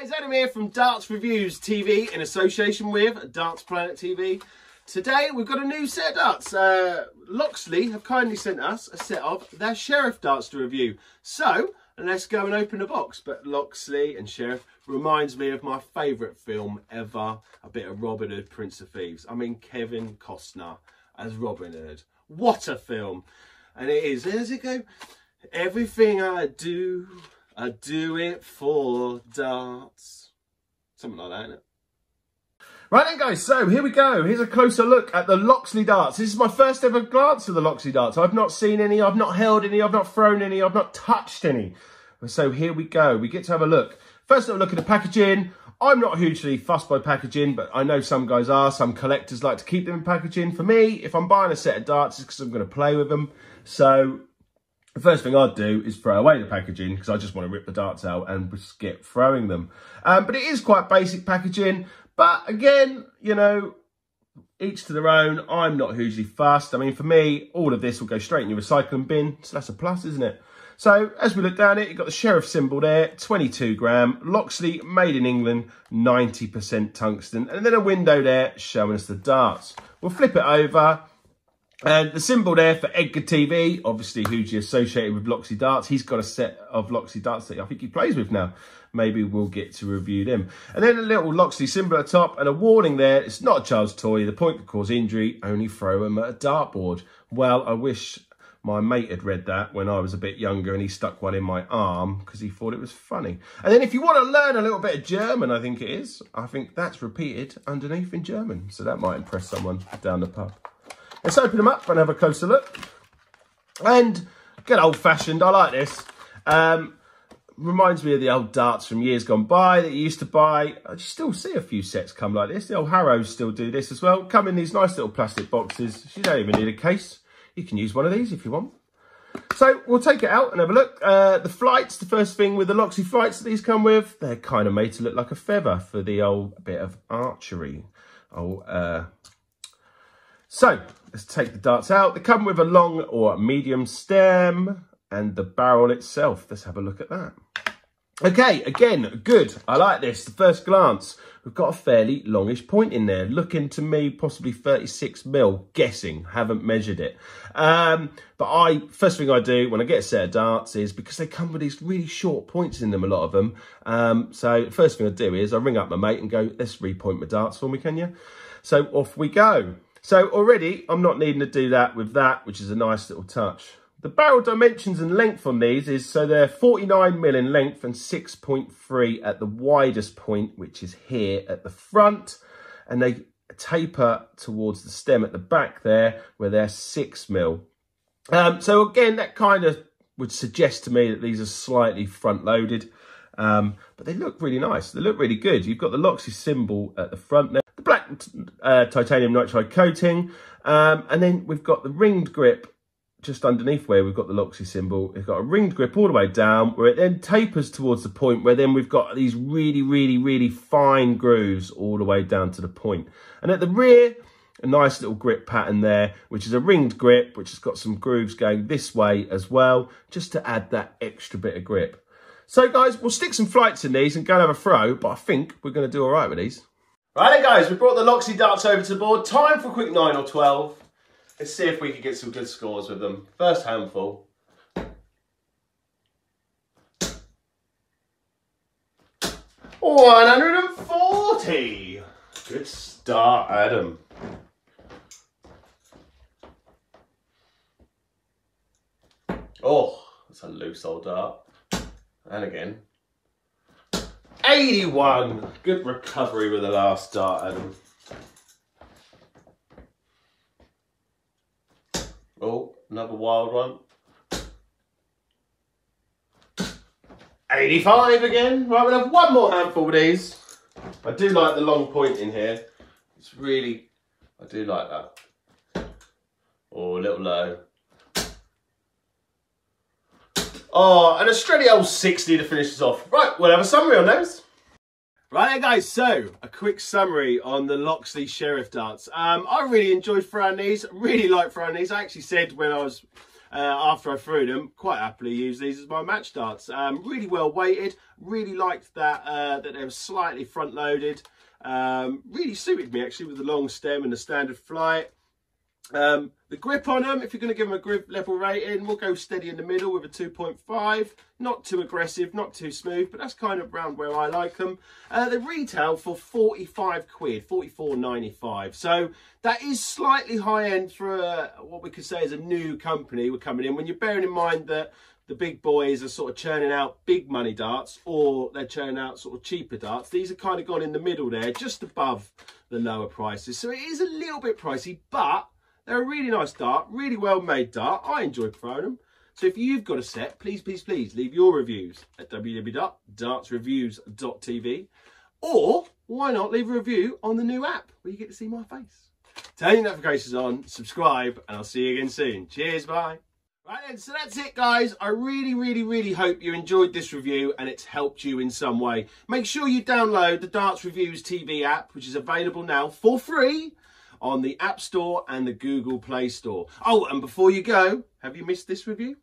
guys, Adam here from Darts Reviews TV in association with Darts Planet TV. Today we've got a new set of darts. Uh, Loxley have kindly sent us a set of their Sheriff darts to review. So let's go and open the box. But Loxley and Sheriff reminds me of my favourite film ever, a bit of Robin Hood, Prince of Thieves. I mean Kevin Costner as Robin Hood. What a film. And it is, does it go? Everything I do I do it for darts. Something like that, isn't it? Right then guys, so here we go. Here's a closer look at the Loxley darts. This is my first ever glance at the Loxley darts. I've not seen any, I've not held any, I've not thrown any, I've not touched any. So here we go. We get to have a look. First little look at the packaging. I'm not hugely fussed by packaging, but I know some guys are. Some collectors like to keep them in packaging. For me, if I'm buying a set of darts, it's because I'm going to play with them. So the first thing I'd do is throw away the packaging because I just want to rip the darts out and skip throwing them. Um, but it is quite basic packaging. But again, you know, each to their own. I'm not hugely fussed. I mean, for me, all of this will go straight in your recycling bin. So that's a plus, isn't it? So as we look down it, you've got the Sheriff symbol there, 22 gram. Loxley, made in England, 90% tungsten. And then a window there showing us the darts. We'll flip it over and the symbol there for Edgar TV, obviously hugely associated with Loxley Darts. He's got a set of Loxley Darts that I think he plays with now. Maybe we'll get to review them. And then a little Loxley symbol at top and a warning there. It's not a child's toy. The point could cause injury. Only throw them at a dartboard. Well, I wish my mate had read that when I was a bit younger and he stuck one in my arm because he thought it was funny. And then if you want to learn a little bit of German, I think it is, I think that's repeated underneath in German. So that might impress someone down the pub. Let's open them up and have a closer look. And get old fashioned, I like this. Um, reminds me of the old darts from years gone by that you used to buy. I still see a few sets come like this. The old Harrows still do this as well. Come in these nice little plastic boxes. You don't even need a case. You can use one of these if you want. So we'll take it out and have a look. Uh, the flights, the first thing with the Loxley flights that these come with, they're kind of made to look like a feather for the old bit of archery. Oh, uh, so let's take the darts out. They come with a long or medium stem and the barrel itself. Let's have a look at that. Okay, again, good. I like this. The first glance, we've got a fairly longish point in there. Looking to me, possibly 36 mil, guessing. Haven't measured it. Um, but I, first thing I do when I get a set of darts is, because they come with these really short points in them, a lot of them. Um, so first thing I do is I ring up my mate and go, let's repoint my darts for me, can you? So off we go. So already I'm not needing to do that with that, which is a nice little touch. The barrel dimensions and length on these is, so they're 49 mil in length and 6.3 at the widest point, which is here at the front. And they taper towards the stem at the back there, where they're 6 mil. Um, so again, that kind of would suggest to me that these are slightly front loaded. Um, but they look really nice. They look really good. You've got the Loxley symbol at the front there the black uh, titanium nitride coating. Um, and then we've got the ringed grip just underneath where we've got the Loxley symbol. It's got a ringed grip all the way down where it then tapers towards the point where then we've got these really, really, really fine grooves all the way down to the point. And at the rear, a nice little grip pattern there, which is a ringed grip, which has got some grooves going this way as well, just to add that extra bit of grip. So guys, we'll stick some flights in these and go and have a throw, but I think we're going to do all right with these. Right then guys, we brought the Loxley darts over to the board. Time for a quick 9 or 12. Let's see if we can get some good scores with them. First handful. One hundred and forty. Good start, Adam. Oh, that's a loose old dart. And again. 81. Good recovery with the last dart, Adam. Oh, another wild one. 85 again. Right, we'll have one more handful of these. I do like the long point in here. It's really, I do like that. Oh, a little low. Oh, and Australia old 60 to finish this off. Right, we'll have a summary on those. Right guys, so a quick summary on the Loxley Sheriff darts. Um, I really enjoyed throwing these, really like throwing these. I actually said when I was uh, after I threw them, quite happily use these as my match darts. Um, really well weighted, really liked that, uh, that they were slightly front loaded. Um, really suited me actually with the long stem and the standard flight. Um, the grip on them, if you're going to give them a grip level rating, we'll go steady in the middle with a 2.5. Not too aggressive, not too smooth, but that's kind of around where I like them. Uh, they retail for 45 quid, 44.95. So that is slightly high end for what we could say is a new company we're coming in. When you're bearing in mind that the big boys are sort of churning out big money darts or they're churning out sort of cheaper darts. These are kind of gone in the middle there, just above the lower prices. So it is a little bit pricey, but they're a really nice dart, really well made dart. I enjoy throwing them. So if you've got a set, please, please, please leave your reviews at www.dartsreviews.tv or why not leave a review on the new app where you get to see my face. Turn your notifications on, subscribe, and I'll see you again soon. Cheers, bye. Right then, so that's it guys. I really, really, really hope you enjoyed this review and it's helped you in some way. Make sure you download the Darts Reviews TV app, which is available now for free on the App Store and the Google Play Store. Oh, and before you go, have you missed this review?